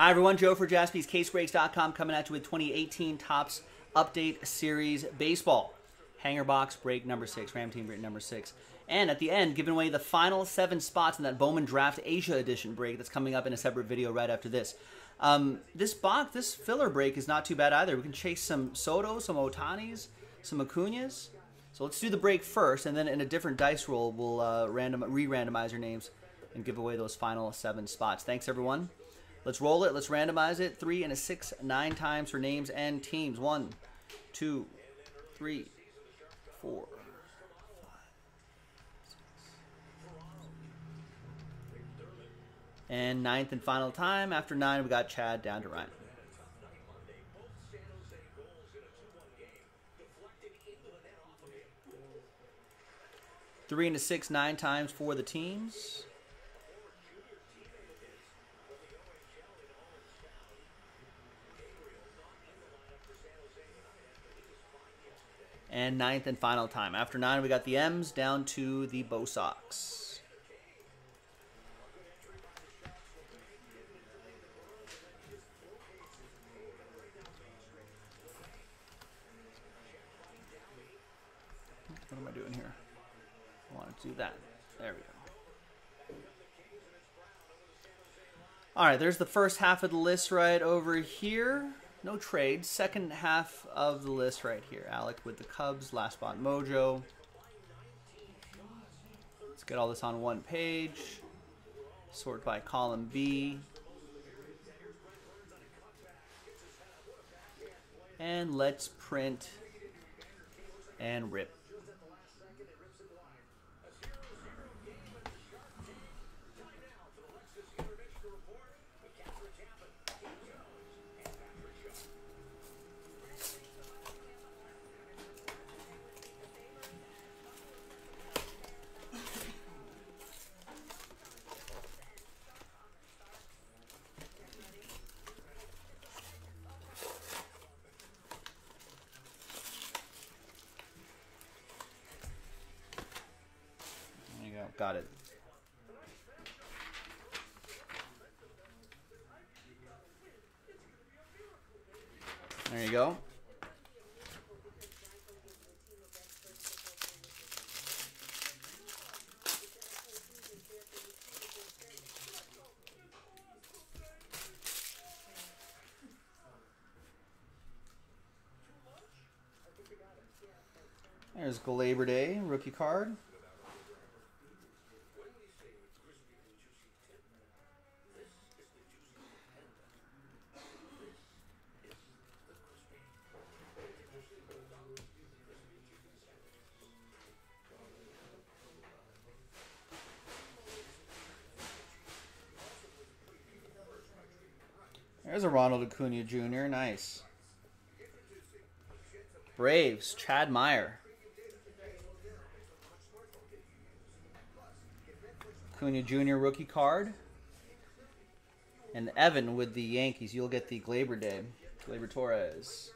Hi, everyone. Joe for jaspyscasebreaks.com coming at you with 2018 Topps Update Series Baseball. Hanger box break number six, Ram Team break number six. And at the end, giving away the final seven spots in that Bowman Draft Asia Edition break that's coming up in a separate video right after this. Um, this box, this filler break is not too bad either. We can chase some Soto, some Ohtanis, some Acuñas. So let's do the break first, and then in a different dice roll, we'll uh, random re-randomize your names and give away those final seven spots. Thanks, everyone. Let's roll it. Let's randomize it. Three and a six, nine times for names and teams. One, two, three, four, And ninth and final time. After nine, we got Chad down to Ryan. Three and a six, nine times for the teams. And ninth and final time. After nine, we got the M's down to the Bo Sox. What am I doing here? I want to do that. There we go. All right, there's the first half of the list right over here. No trades. Second half of the list right here. Alec with the Cubs, last spot Mojo. Let's get all this on one page. Sort by column B. And let's print and rip. There you go. Got it. There you go. There's Labor Day rookie card. There's a Ronald Acuna Jr. Nice. Braves, Chad Meyer. Acuna Jr. rookie card. And Evan with the Yankees. You'll get the Gleyber Day. Gleyber Torres.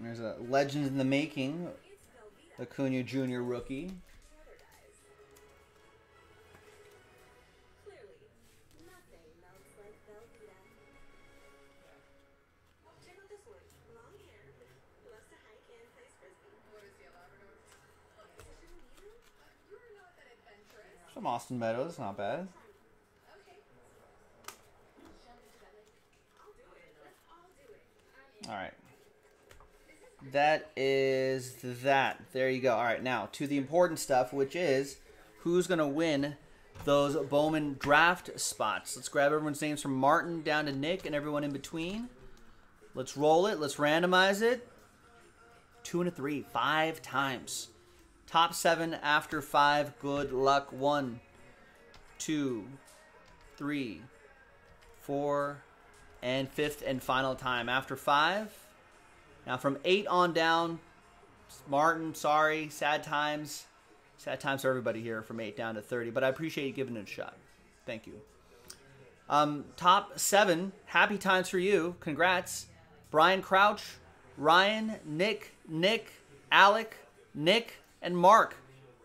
There's a legend in the making. Acuna Jr. rookie. Some Austin Meadows, not bad. All right. That is that. There you go. All right, now to the important stuff, which is who's going to win those Bowman draft spots. Let's grab everyone's names from Martin down to Nick and everyone in between. Let's roll it. Let's randomize it. Two and a three, five times. Top seven after five. Good luck. One, two, three, four, and fifth and final time. After five. Now from eight on down, Martin, sorry, sad times. Sad times for everybody here from eight down to 30, but I appreciate you giving it a shot. Thank you. Um, top seven, happy times for you. Congrats. Brian Crouch, Ryan, Nick, Nick, Alec, Nick, and Mark.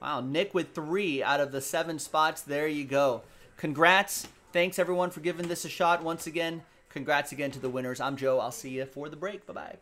Wow, Nick with three out of the seven spots. There you go. Congrats. Thanks, everyone, for giving this a shot once again. Congrats again to the winners. I'm Joe. I'll see you for the break. Bye bye.